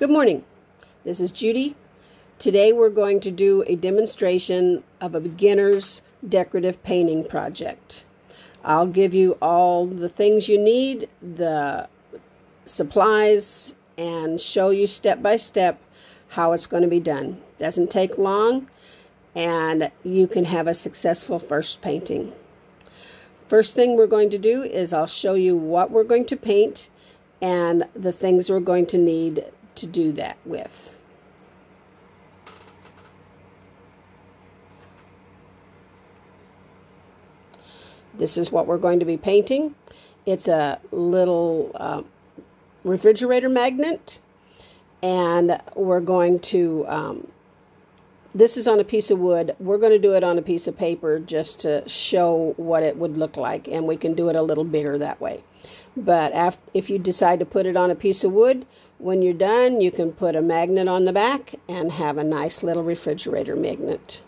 Good morning. This is Judy. Today we're going to do a demonstration of a beginner's decorative painting project. I'll give you all the things you need, the supplies, and show you step by step how it's going to be done. Doesn't take long and you can have a successful first painting. First thing we're going to do is I'll show you what we're going to paint and the things we're going to need to do that with. This is what we're going to be painting. It's a little uh, refrigerator magnet and we're going to um, this is on a piece of wood. We're going to do it on a piece of paper just to show what it would look like, and we can do it a little bigger that way. But after, if you decide to put it on a piece of wood, when you're done, you can put a magnet on the back and have a nice little refrigerator magnet.